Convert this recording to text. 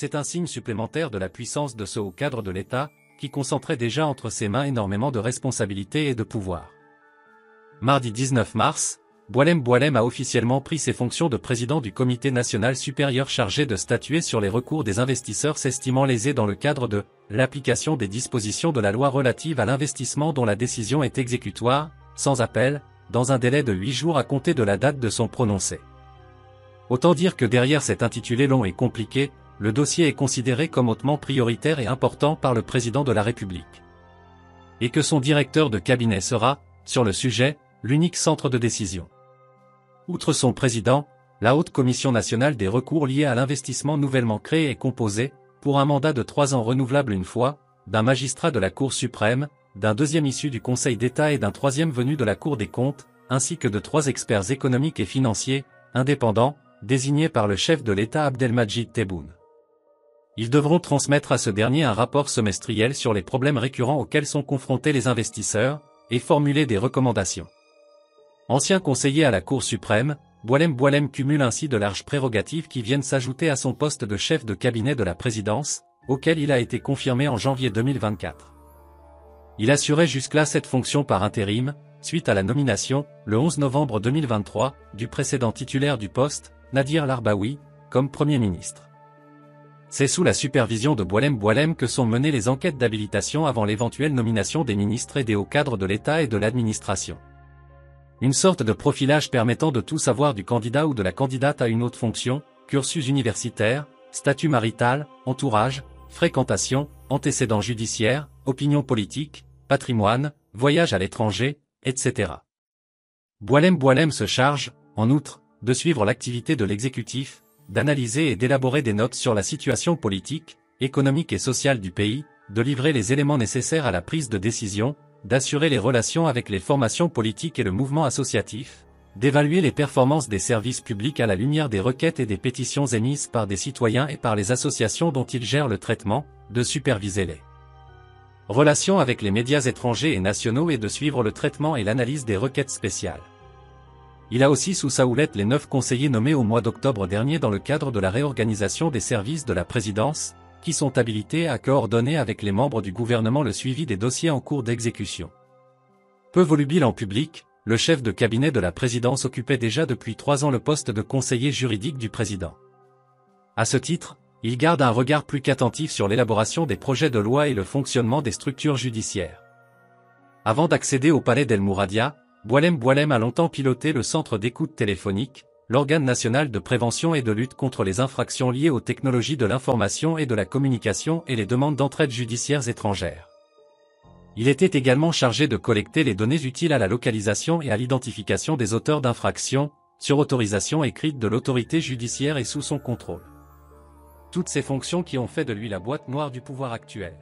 c'est un signe supplémentaire de la puissance de ce haut cadre de l'État, qui concentrait déjà entre ses mains énormément de responsabilités et de pouvoir. Mardi 19 mars, Boilem Boilem a officiellement pris ses fonctions de président du Comité national supérieur chargé de statuer sur les recours des investisseurs s'estimant lésés dans le cadre de l'application des dispositions de la loi relative à l'investissement dont la décision est exécutoire, sans appel, dans un délai de 8 jours à compter de la date de son prononcé. Autant dire que derrière cet intitulé long et compliqué, le dossier est considéré comme hautement prioritaire et important par le président de la République. Et que son directeur de cabinet sera, sur le sujet, l'unique centre de décision. Outre son président, la Haute Commission nationale des recours liés à l'investissement nouvellement créée est composée, pour un mandat de trois ans renouvelable une fois, d'un magistrat de la Cour suprême, d'un deuxième issu du Conseil d'État et d'un troisième venu de la Cour des comptes, ainsi que de trois experts économiques et financiers, indépendants, désignés par le chef de l'État Abdelmajid Tebboune. Ils devront transmettre à ce dernier un rapport semestriel sur les problèmes récurrents auxquels sont confrontés les investisseurs, et formuler des recommandations. Ancien conseiller à la Cour suprême, Boilem Boilem cumule ainsi de larges prérogatives qui viennent s'ajouter à son poste de chef de cabinet de la présidence, auquel il a été confirmé en janvier 2024. Il assurait jusque-là cette fonction par intérim, suite à la nomination, le 11 novembre 2023, du précédent titulaire du poste, Nadir Larbaoui, comme Premier ministre. C'est sous la supervision de Boilem Boilem que sont menées les enquêtes d'habilitation avant l'éventuelle nomination des ministres et des hauts cadres de l'État et de l'administration. Une sorte de profilage permettant de tout savoir du candidat ou de la candidate à une autre fonction, cursus universitaire, statut marital, entourage, fréquentation, antécédents judiciaires, opinion politique, patrimoine, voyage à l'étranger, etc. Boilem Boilem se charge, en outre, de suivre l'activité de l'exécutif, d'analyser et d'élaborer des notes sur la situation politique, économique et sociale du pays, de livrer les éléments nécessaires à la prise de décision, d'assurer les relations avec les formations politiques et le mouvement associatif, d'évaluer les performances des services publics à la lumière des requêtes et des pétitions émises par des citoyens et par les associations dont il gère le traitement, de superviser les relations avec les médias étrangers et nationaux et de suivre le traitement et l'analyse des requêtes spéciales. Il a aussi sous sa houlette les neuf conseillers nommés au mois d'octobre dernier dans le cadre de la réorganisation des services de la présidence, qui sont habilités à coordonner avec les membres du gouvernement le suivi des dossiers en cours d'exécution. Peu volubile en public, le chef de cabinet de la présidence occupait déjà depuis trois ans le poste de conseiller juridique du président. À ce titre, il garde un regard plus qu'attentif sur l'élaboration des projets de loi et le fonctionnement des structures judiciaires. Avant d'accéder au palais d'El Mouradia, Boilem Boilem a longtemps piloté le centre d'écoute téléphonique, l'organe national de prévention et de lutte contre les infractions liées aux technologies de l'information et de la communication et les demandes d'entraide judiciaires étrangères. Il était également chargé de collecter les données utiles à la localisation et à l'identification des auteurs d'infractions, sur autorisation écrite de l'autorité judiciaire et sous son contrôle. Toutes ces fonctions qui ont fait de lui la boîte noire du pouvoir actuel.